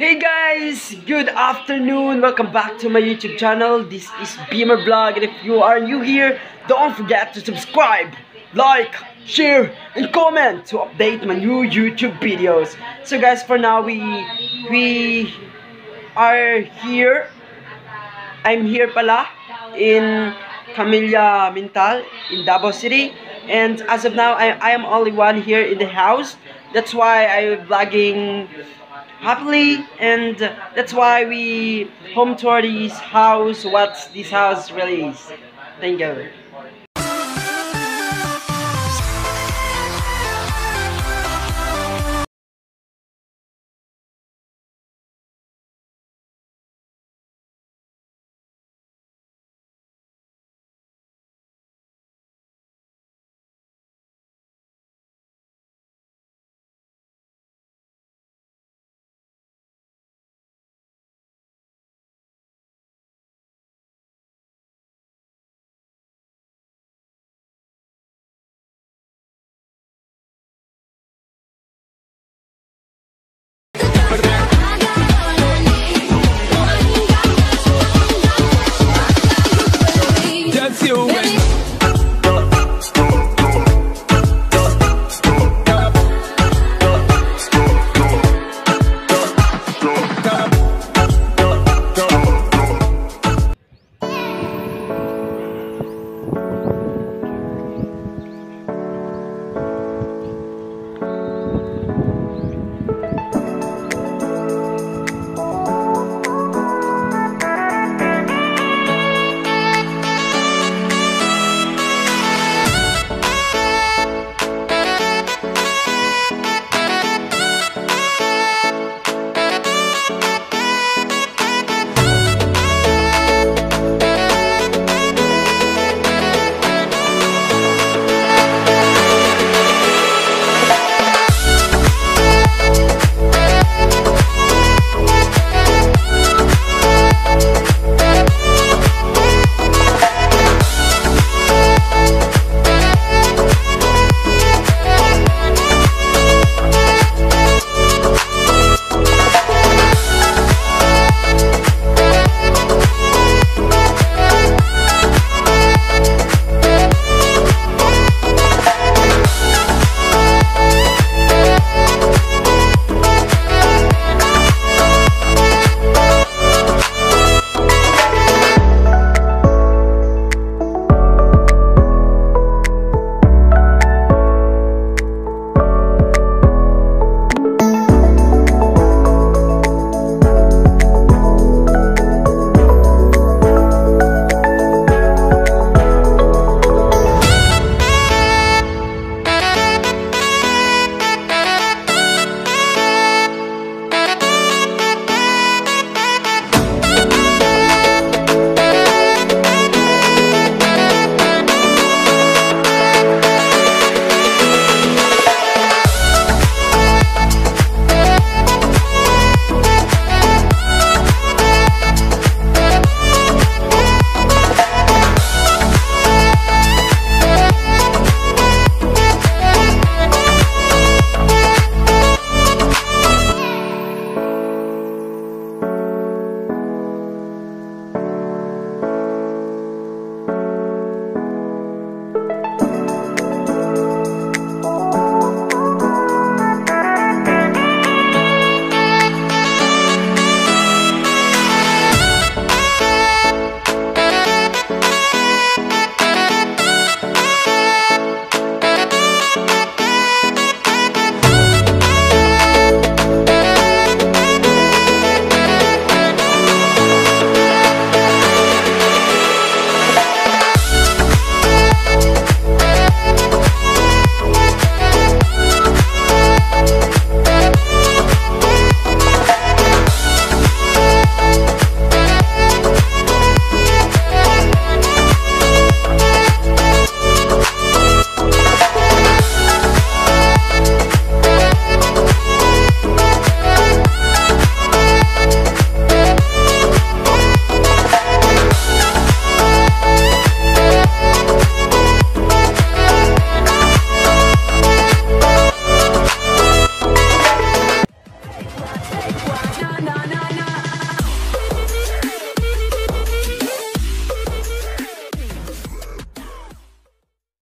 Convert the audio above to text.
Hey guys, good afternoon. Welcome back to my YouTube channel. This is Bemer Vlog and if you are new here, don't forget to subscribe, like, share, and comment to update my new YouTube videos. So guys, for now we we are here. I'm here pala in Camella Mintal in Davao City. And as of now, I, I am only one here in the house. That's why I'm vlogging happily and that's why we home tour this house what this house really is. Thank you